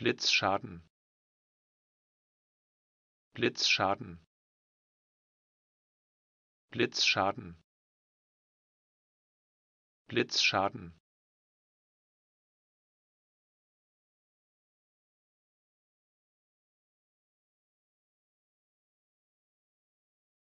Blitzschaden. Blitzschaden. Blitzschaden. Blitzschaden.